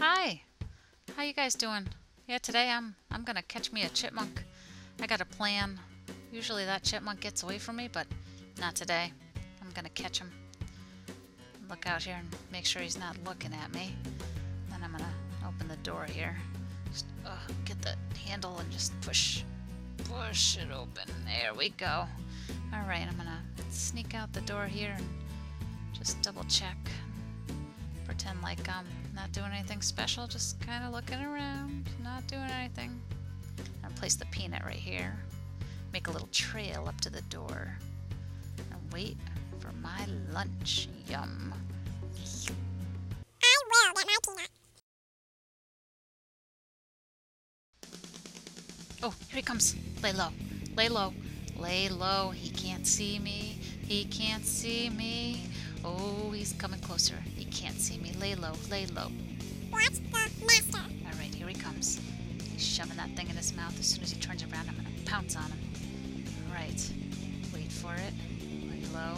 Hi. How you guys doing? Yeah, today I'm I'm gonna catch me a chipmunk. I got a plan. Usually that chipmunk gets away from me, but not today. I'm gonna catch him. Look out here and make sure he's not looking at me. Then I'm gonna open the door here. Just uh, get the handle and just push, push it open. There we go. All right, I'm gonna sneak out the door here and just double check. Pretend like I'm not doing anything special, just kind of looking around, not doing anything. And place the peanut right here. Make a little trail up to the door. And wait for my lunch. Yum. I will get my peanut. Oh, here he comes. Lay low. Lay low. Lay low. He can't see me. He can't see me. Oh, he's coming closer. He can't see me. Lay low. Lay low. Watch the master. All right, here he comes. He's shoving that thing in his mouth. As soon as he turns around, I'm gonna pounce on him. All right. Wait for it. Lay low.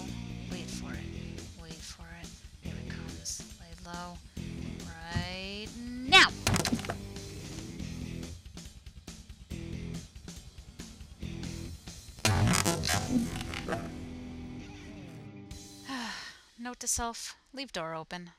Note to self: leave door open.